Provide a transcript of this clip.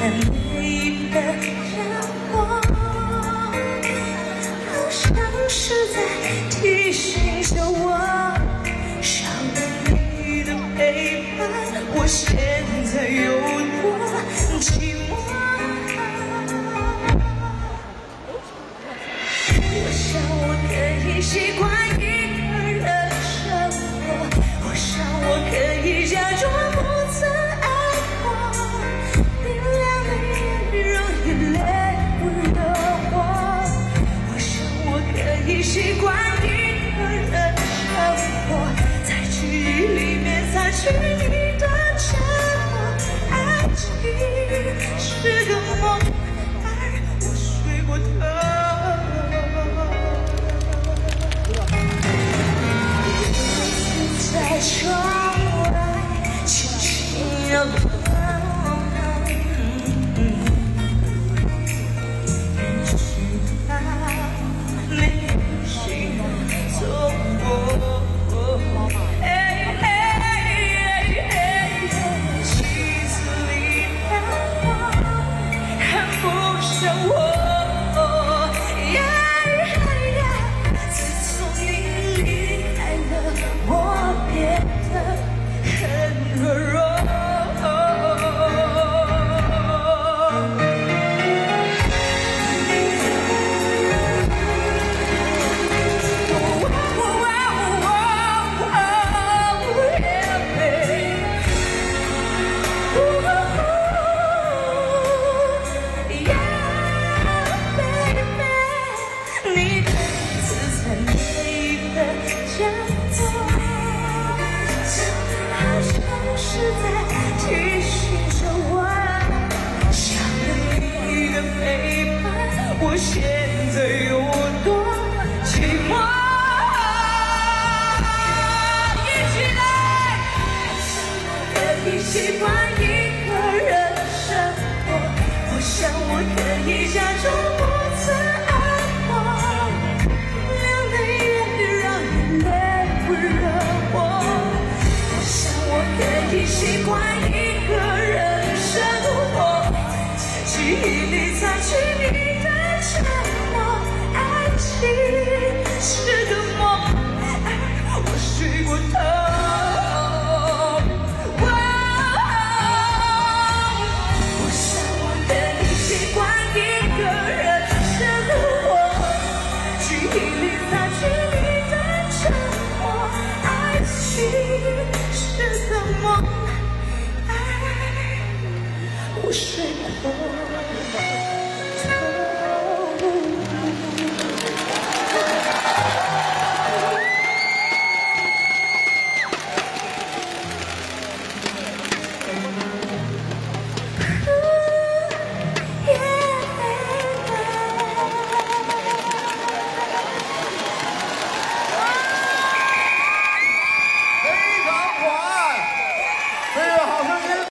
在每一个角落，好像是在提醒着我，少了你的陪伴，我现在有多寂寞。我想我可以习惯去你的沉默。爱情是个梦，现在有多寂寞。一起来！我想我可以习惯一个人生活，我想我可以假装不曾爱过。亮的夜让眼泪温热我，我想我可以习惯一个梦，爱我睡过。